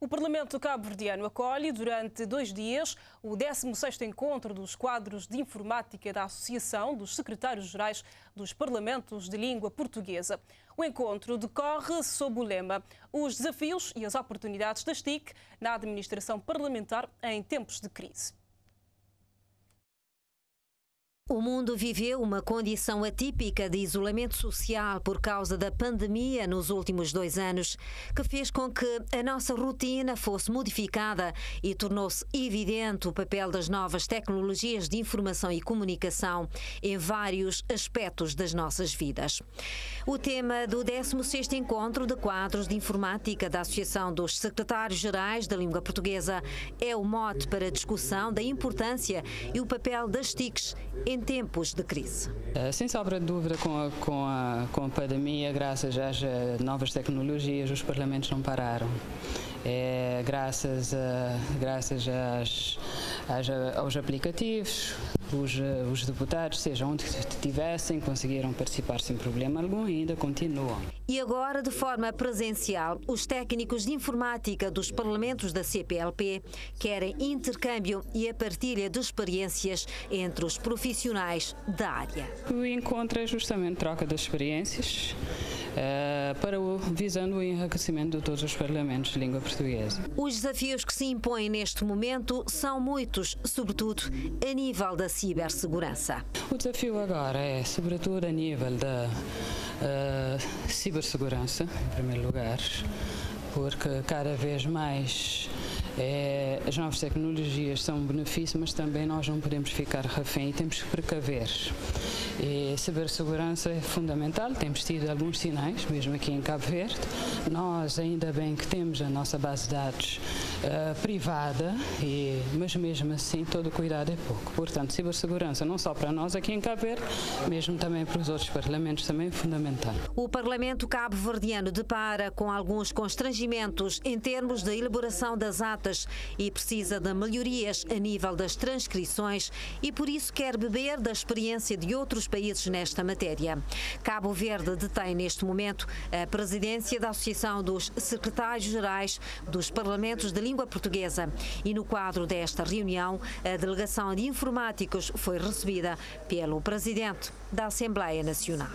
O Parlamento cabo-verdiano acolhe durante dois dias o 16º encontro dos quadros de informática da Associação dos Secretários-Gerais dos Parlamentos de Língua Portuguesa. O encontro decorre sob o lema Os desafios e as oportunidades das TIC na administração parlamentar em tempos de crise. O mundo viveu uma condição atípica de isolamento social por causa da pandemia nos últimos dois anos, que fez com que a nossa rotina fosse modificada e tornou-se evidente o papel das novas tecnologias de informação e comunicação em vários aspectos das nossas vidas. O tema do 16º Encontro de Quadros de Informática da Associação dos Secretários-Gerais da Língua Portuguesa é o mote para a discussão da importância e o papel das TICs em em tempos de crise? Eh, sem sombra de dúvida, com a, com a, com a pandemia, graças às novas tecnologias, os parlamentos não pararam. É, graças a, graças às, às, aos aplicativos, os, os deputados, seja onde estivessem, conseguiram participar sem problema algum e ainda continuam. E agora, de forma presencial, os técnicos de informática dos parlamentos da CPLP querem intercâmbio e a partilha de experiências entre os profissionais da área. O encontro é justamente troca de experiências. Uh, para o, visando o enriquecimento de todos os parlamentos de língua portuguesa. Os desafios que se impõem neste momento são muitos, sobretudo a nível da cibersegurança. O desafio agora é, sobretudo, a nível da uh, cibersegurança, em primeiro lugar, porque cada vez mais é, as novas tecnologias são um benefício, mas também nós não podemos ficar refém e temos que precaver. E cibersegurança é fundamental, temos tido alguns sinais, mesmo aqui em Cabo Verde. Nós, ainda bem que temos a nossa base de dados uh, privada, e, mas mesmo assim todo cuidado é pouco. Portanto, cibersegurança não só para nós aqui em Cabo Verde, mesmo também para os outros parlamentos também é fundamental. O Parlamento cabo-verdiano depara com alguns constrangimentos em termos da elaboração das atas e precisa de melhorias a nível das transcrições e por isso quer beber da experiência de outros países nesta matéria. Cabo Verde detém neste momento a presidência da Associação dos Secretários-Gerais dos Parlamentos de Língua Portuguesa e no quadro desta reunião a delegação de informáticos foi recebida pelo presidente da Assembleia Nacional.